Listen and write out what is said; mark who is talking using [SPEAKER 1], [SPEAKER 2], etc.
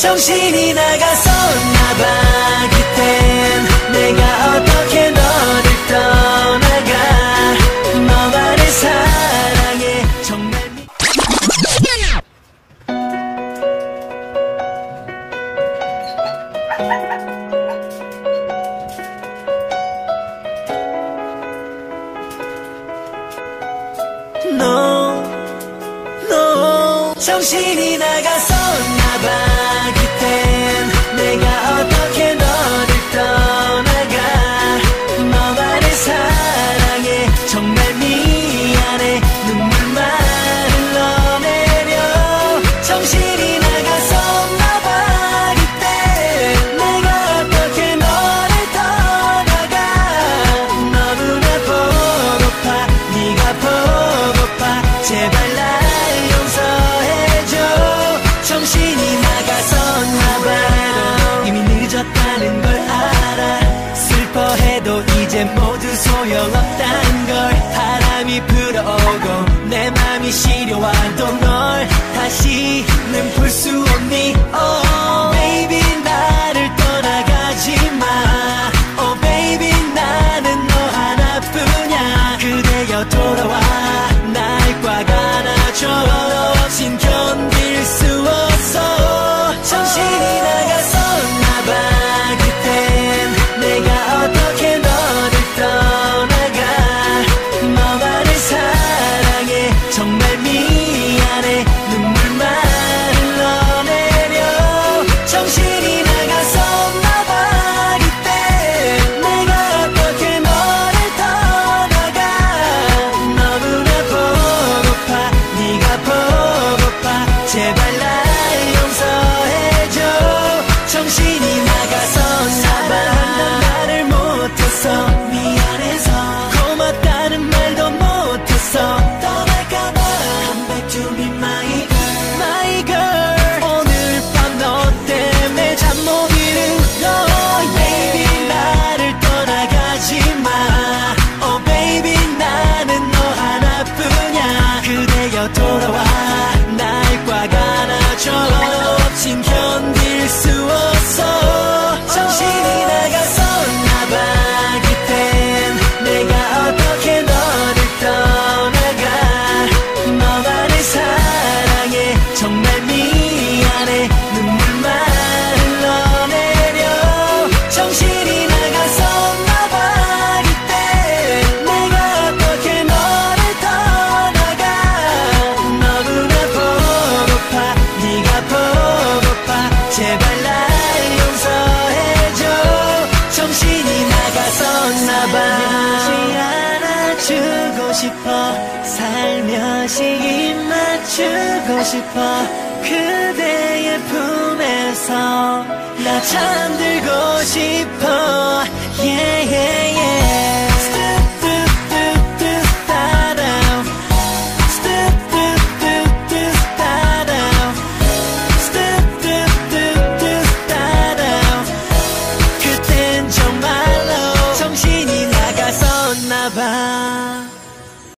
[SPEAKER 1] 정신이 나갔었나봐. 그땐 내가 어떻게 너를 떠 정신이 나갔었나봐. 소용없다는 걸 바람이 불어오고 내 맘이 시려와도 相信。 정말 미안해 눈물만 흘러내려 정신이 나갔었나 봐 그때 내가 어떻게 너를 떠나가 너무나 보고파 네가 보고파 제발 날 용서해줘 정신이 나갔었나 봐 주고 싶어 살며시 힘 맞추고 싶어 그대의 품에서 나 잠들고 싶어 yeah.